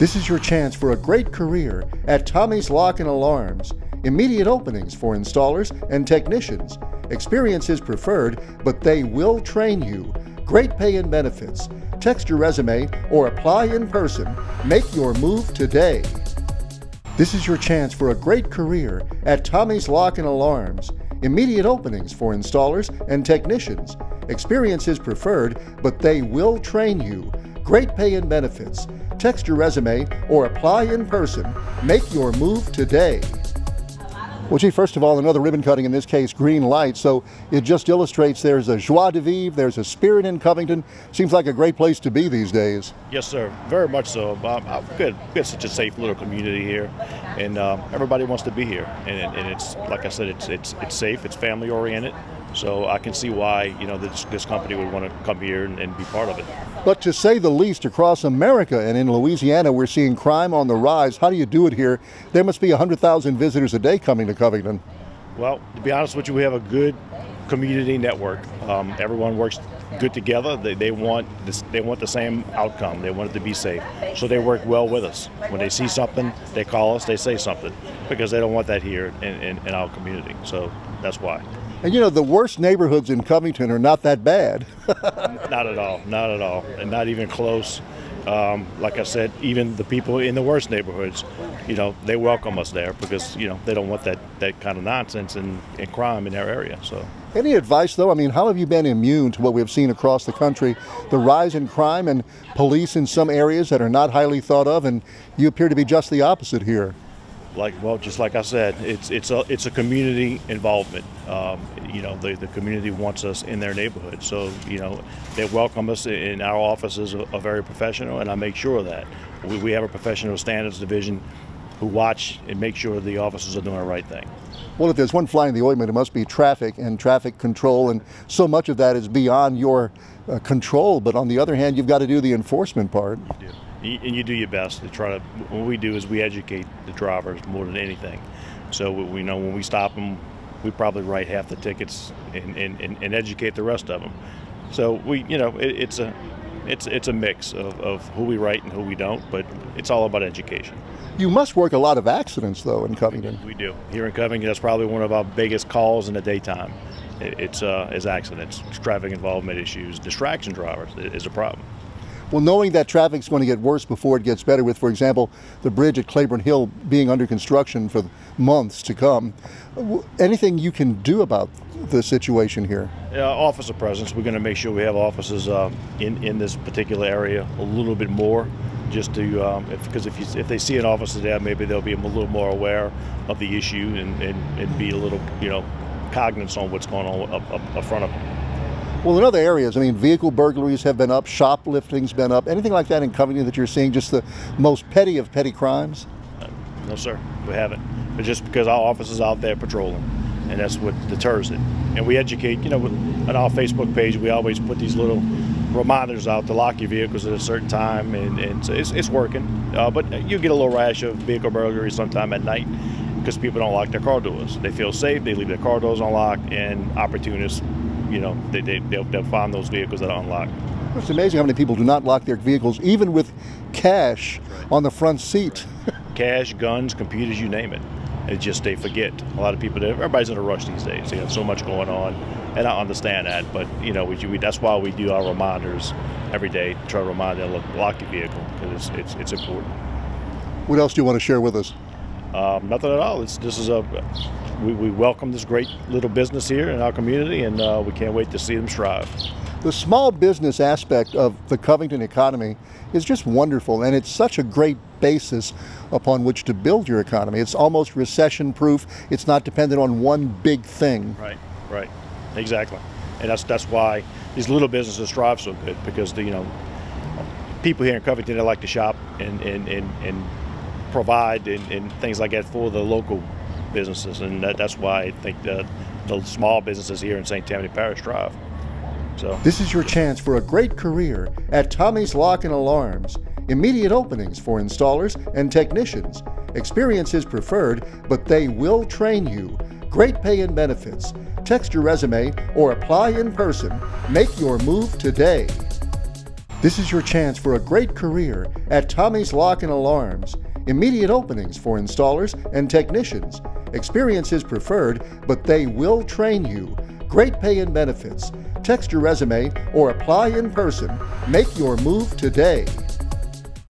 This is your chance for a great career at Tommy's Lock and Alarms. Immediate openings for installers and technicians. Experience is preferred, but they will train you. Great pay and benefits. Text your resume or apply in person. Make your move today. This is your chance for a great career at Tommy's Lock and Alarms. Immediate openings for installers and technicians. Experience is preferred, but they will train you. Great pay and benefits. Text your resume or apply in person. Make your move today. Well, Chief, first of all, another ribbon cutting, in this case, green light. So it just illustrates there's a joie de vivre, there's a spirit in Covington. Seems like a great place to be these days. Yes, sir. Very much so. Um, good. We such a safe little community here, and um, everybody wants to be here. And, and it's like I said, it's it's it's safe. It's family oriented. So I can see why you know this, this company would want to come here and, and, be part of it. But to say the least, across America and in Louisiana, we're seeing crime on the rise. How do you do it here? There must be 100,000 visitors a day coming to Covington. Well, to be honest with you, we have a good community network. Um, everyone works good together. They, they want this, they want the same outcome. They want it to be safe. So they work well with us. When they see something, they call us. They say something because they don't want that here in, in, in our community. So that's why. And you know, the worst neighborhoods in Covington are not that bad. not at all, not at all, and not even close. Um, like I said, even the people in the worst neighborhoods, you know, they welcome us there because you know they don't want that, that kind of nonsense and, and crime in their area. So. Any advice, though? I mean, how have you been immune to what we've seen across the country, the rise in crime and police in some areas that are not highly thought of, and you appear to be just the opposite here like well, just like I said, it's it's a it's a community involvement. Um, you know, the, the community wants us in their neighborhood, so you know they welcome us in our offices are, are very professional, and I make sure of that we, we have a professional standards division who watch and make sure the officers are doing the right thing. Well, if there's one fly in the ointment, it must be traffic and traffic control, and so much of that is beyond your uh, control. But on the other hand, you've got to do the enforcement part. You do and you do your best to try to. What we do is we educate the drivers more than anything. So we know when we stop them, we probably write half the tickets and, and, and educate the rest of them. So we, you know, it, it's a it's it's a mix of, of who we write and who we don't, but it's all about education. You must work a lot of accidents though in Covington. We do. Here in Covington, that's probably one of our biggest calls in the daytime. It's uh, is accidents, traffic involvement issues, distraction drivers is a problem. Well, knowing that traffic's going to get worse before it gets better, with, for example, the bridge at Claiborne Hill being under construction for months to come, anything you can do about the situation here? Uh, officer presence. We're going to make sure we have officers uh, in in this particular area a little bit more, just to um, because if, if, if they see an officer there, maybe they'll be a little more aware of the issue and, and, and be a little you know cognizant on what's going on up, up, up front of them. Well, in other areas, I mean, vehicle burglaries have been up, shoplifting's been up. Anything like that in Covington that you're seeing, just the most petty of petty crimes? No, sir, we haven't. But just because our officers out there patrolling, and that's what deters it. And we educate, you know, on our Facebook page, we always put these little reminders out to lock your vehicles at a certain time, and, and so it's, it's working. Uh, but you get a little rash of vehicle burglary sometime at night because people don't lock their car doors. They feel safe, they leave their car doors unlocked, and opportunists you know, they, they, they'll, they'll find those vehicles that are unlocked. It's amazing how many people do not lock their vehicles, even with cash on the front seat. cash, guns, computers, you name it. It's just they forget. A lot of people, everybody's in a rush these days. They got so much going on, and I understand that. But you know, we, we, that's why we do our reminders every day. To try to remind them to lock your vehicle because it's, it's, it's important. What else do you want to share with us? Um, nothing at all. It's, this is a we, we, welcome this great little business here in our community, and uh, we can't wait to see them thrive. The small business aspect of the Covington economy is just wonderful, and it's such a great basis upon which to build your economy. It's almost recession proof. It's not dependent on one big thing. Right, right, exactly. And that's that's why these little businesses thrive so good because the you know people here in Covington they like to shop and and and, and provide and, and things like that for the local businesses, and that, that's why I think the, the small businesses here in St. Tammany Parish thrive. So this is your chance for a great career at Tommy's Lock and Alarms. Immediate openings for installers and technicians. Experience is preferred, but they will train you. Great pay and benefits. Text your resume or apply in person. Make your move today. This is your chance for a great career at Tommy's Lock and Alarms. Immediate openings for installers and technicians. Experience is preferred, but they will train you. Great pay and benefits. Text your resume or apply in person. Make your move today.